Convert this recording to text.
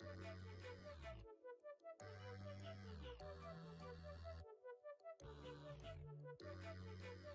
Thank you.